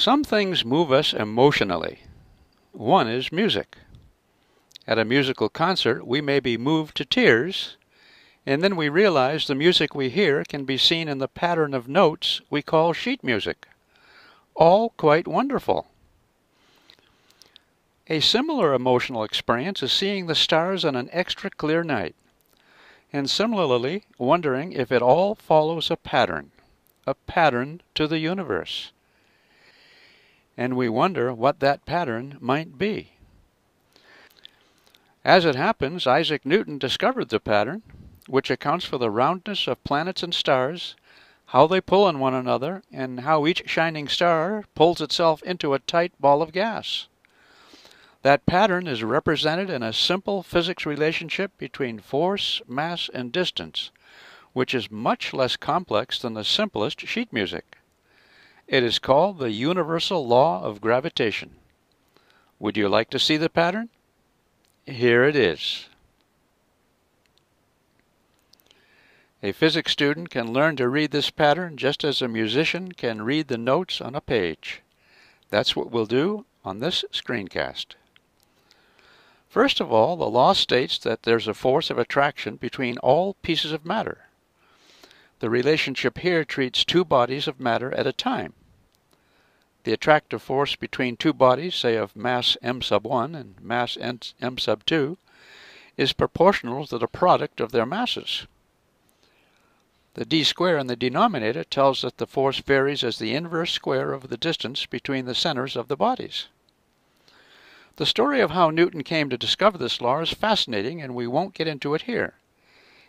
Some things move us emotionally. One is music. At a musical concert, we may be moved to tears, and then we realize the music we hear can be seen in the pattern of notes we call sheet music. All quite wonderful. A similar emotional experience is seeing the stars on an extra clear night, and similarly wondering if it all follows a pattern, a pattern to the universe and we wonder what that pattern might be. As it happens, Isaac Newton discovered the pattern, which accounts for the roundness of planets and stars, how they pull on one another, and how each shining star pulls itself into a tight ball of gas. That pattern is represented in a simple physics relationship between force, mass, and distance, which is much less complex than the simplest sheet music. It is called the universal law of gravitation. Would you like to see the pattern? Here it is. A physics student can learn to read this pattern just as a musician can read the notes on a page. That's what we'll do on this screencast. First of all, the law states that there's a force of attraction between all pieces of matter. The relationship here treats two bodies of matter at a time. The attractive force between two bodies, say of mass m sub 1 and mass m sub 2, is proportional to the product of their masses. The d square in the denominator tells that the force varies as the inverse square of the distance between the centers of the bodies. The story of how Newton came to discover this law is fascinating and we won't get into it here.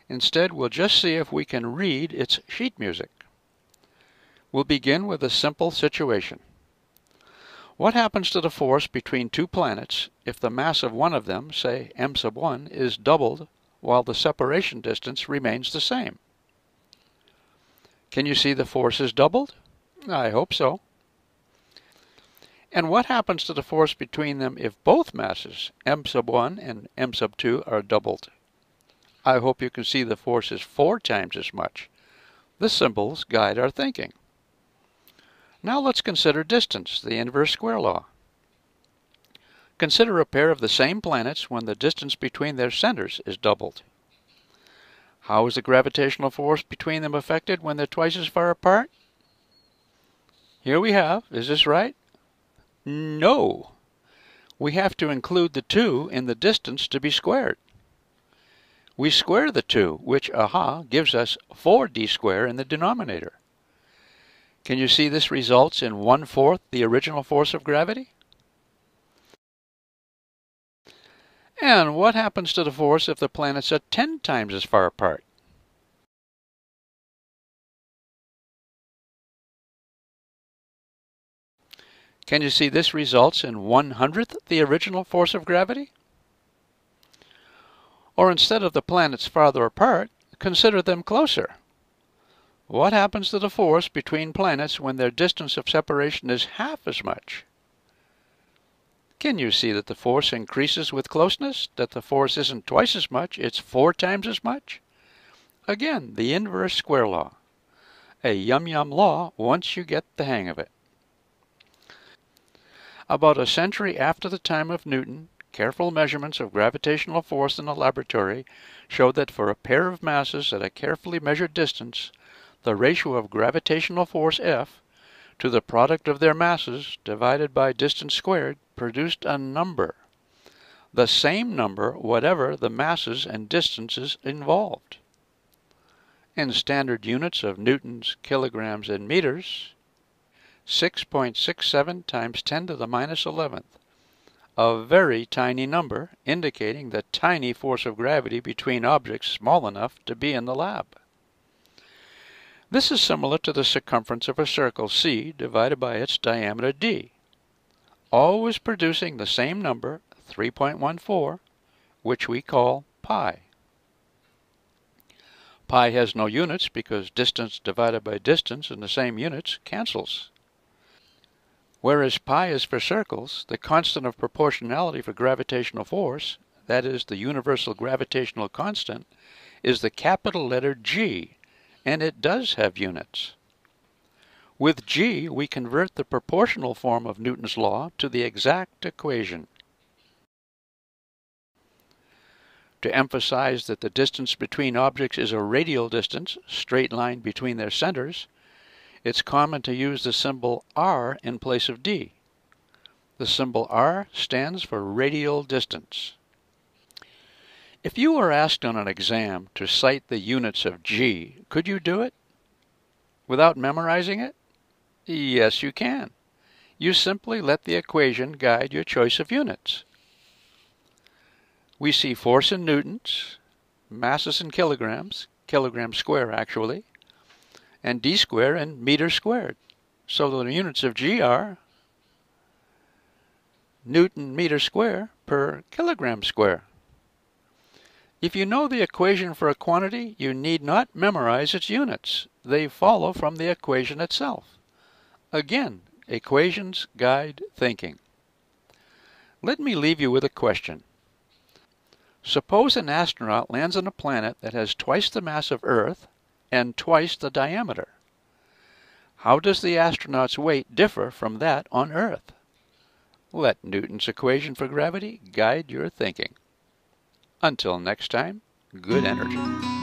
Instead, we'll just see if we can read its sheet music. We'll begin with a simple situation. What happens to the force between two planets if the mass of one of them, say m sub 1, is doubled while the separation distance remains the same? Can you see the force is doubled? I hope so. And what happens to the force between them if both masses, m sub 1 and m sub 2, are doubled? I hope you can see the force is four times as much. The symbols guide our thinking. Now let's consider distance, the inverse square law. Consider a pair of the same planets when the distance between their centers is doubled. How is the gravitational force between them affected when they're twice as far apart? Here we have, is this right? No. We have to include the 2 in the distance to be squared. We square the 2, which, aha, gives us 4d squared in the denominator. Can you see this results in one-fourth the original force of gravity? And what happens to the force if the planets are 10 times as far apart? Can you see this results in one hundredth the original force of gravity? Or instead of the planets farther apart, consider them closer. What happens to the force between planets when their distance of separation is half as much? Can you see that the force increases with closeness? That the force isn't twice as much, it's four times as much? Again, the inverse square law. A yum-yum law once you get the hang of it. About a century after the time of Newton, careful measurements of gravitational force in the laboratory showed that for a pair of masses at a carefully measured distance, the ratio of gravitational force F to the product of their masses divided by distance squared produced a number. The same number whatever the masses and distances involved. In standard units of newtons, kilograms, and meters, 6.67 times 10 to the minus 11th. A very tiny number, indicating the tiny force of gravity between objects small enough to be in the lab. This is similar to the circumference of a circle c divided by its diameter d, always producing the same number, 3.14, which we call pi. Pi has no units because distance divided by distance in the same units cancels. Whereas pi is for circles, the constant of proportionality for gravitational force, that is, the universal gravitational constant, is the capital letter G and it does have units. With g, we convert the proportional form of Newton's law to the exact equation. To emphasize that the distance between objects is a radial distance, straight line between their centers, it's common to use the symbol r in place of d. The symbol r stands for radial distance. If you were asked on an exam to cite the units of g, could you do it? Without memorizing it? Yes, you can. You simply let the equation guide your choice of units. We see force in newtons, masses in kilograms, kilogram square actually, and d square in meters squared. So the units of g are Newton meter square per kilogram square. If you know the equation for a quantity, you need not memorize its units. They follow from the equation itself. Again, equations guide thinking. Let me leave you with a question. Suppose an astronaut lands on a planet that has twice the mass of Earth and twice the diameter. How does the astronaut's weight differ from that on Earth? Let Newton's equation for gravity guide your thinking. Until next time, good energy.